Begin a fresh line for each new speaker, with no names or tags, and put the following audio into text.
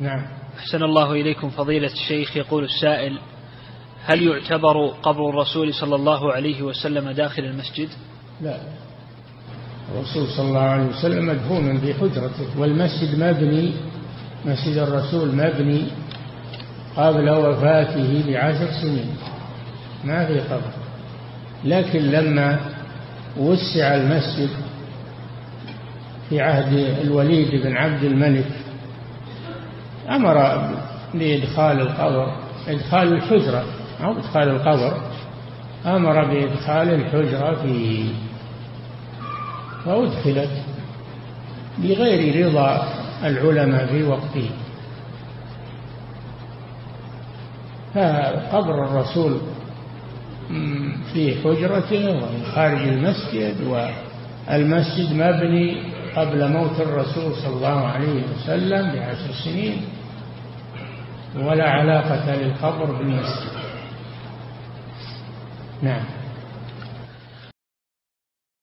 نعم.
أحسن الله إليكم فضيلة الشيخ. يقول السائل هل يعتبر قبر الرسول صلى الله عليه وسلم داخل المسجد؟
لا. الرسول صلى الله عليه وسلم مدفون في حجرته. والمسجد مبني مسجد الرسول مبني قبل وفاته بعشر سنين. ما في قبر. لكن لما وسع المسجد في عهد الوليد بن عبد الملك أمر بإدخال القبر إدخال الحجرة أو إدخال القبر. أمر بإدخال الحجرة فيه فأدخلت بغير رضا العلماء في وقته. فقبر الرسول في حجرته وفي خارج المسجد والمسجد مبني قبل موت الرسول صلى الله عليه وسلم بعشر سنين ولا علاقة للقبر بالمسجد. نعم.